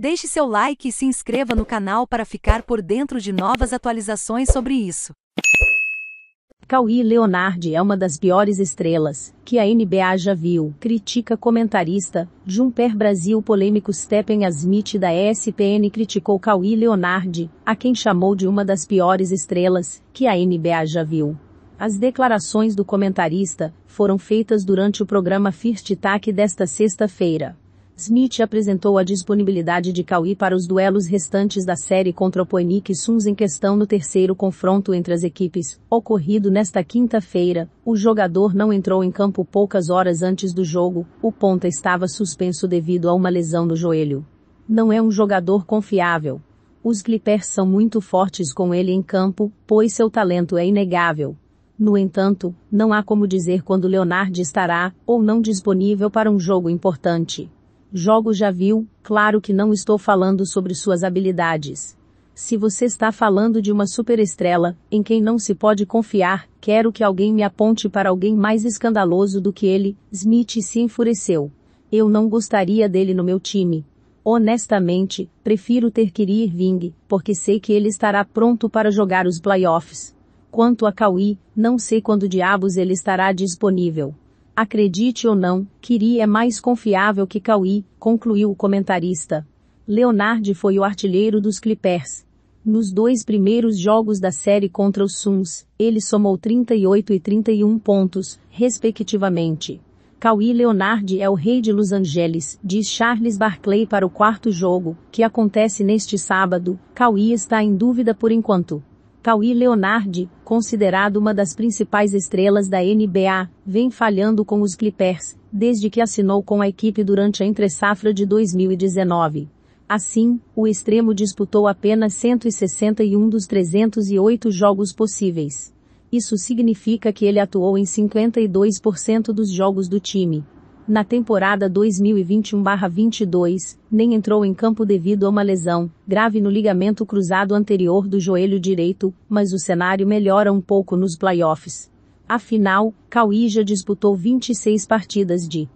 Deixe seu like e se inscreva no canal para ficar por dentro de novas atualizações sobre isso. Cauí Leonardi é uma das piores estrelas que a NBA já viu, critica comentarista. Jumper Brasil polêmico Stephen Smith da ESPN criticou Cauí Leonardi, a quem chamou de uma das piores estrelas que a NBA já viu. As declarações do comentarista foram feitas durante o programa First Take desta sexta-feira. Smith apresentou a disponibilidade de Cauí para os duelos restantes da série contra o Phoenix Suns em questão no terceiro confronto entre as equipes, ocorrido nesta quinta-feira. O jogador não entrou em campo poucas horas antes do jogo, o ponta estava suspenso devido a uma lesão no joelho. Não é um jogador confiável. Os Clippers são muito fortes com ele em campo, pois seu talento é inegável. No entanto, não há como dizer quando Leonard estará ou não disponível para um jogo importante. Jogo já viu, claro que não estou falando sobre suas habilidades. Se você está falando de uma superestrela, em quem não se pode confiar, quero que alguém me aponte para alguém mais escandaloso do que ele. Smith se enfureceu. Eu não gostaria dele no meu time. Honestamente, prefiro ter Kyrie Irving, porque sei que ele estará pronto para jogar os playoffs. Quanto a Cauí, não sei quando diabos ele estará disponível. Acredite ou não, Kiri é mais confiável que Cauí, concluiu o comentarista. Leonard foi o artilheiro dos Clippers. Nos dois primeiros jogos da série contra os Suns, ele somou 38 e 31 pontos, respectivamente. Cauí Leonard é o rei de Los Angeles, diz Charles Barkley para o quarto jogo, que acontece neste sábado. Cauí está em dúvida por enquanto. Kawhi Leonard, considerado uma das principais estrelas da NBA, vem falhando com os Clippers, desde que assinou com a equipe durante a entre-safra de 2019. Assim, o extremo disputou apenas 161 dos 308 jogos possíveis. Isso significa que ele atuou em 52% dos jogos do time, na temporada 2021-22, nem entrou em campo devido a uma lesão grave no ligamento cruzado anterior do joelho direito, mas o cenário melhora um pouco nos playoffs. Afinal, Cauí já disputou 26 partidas de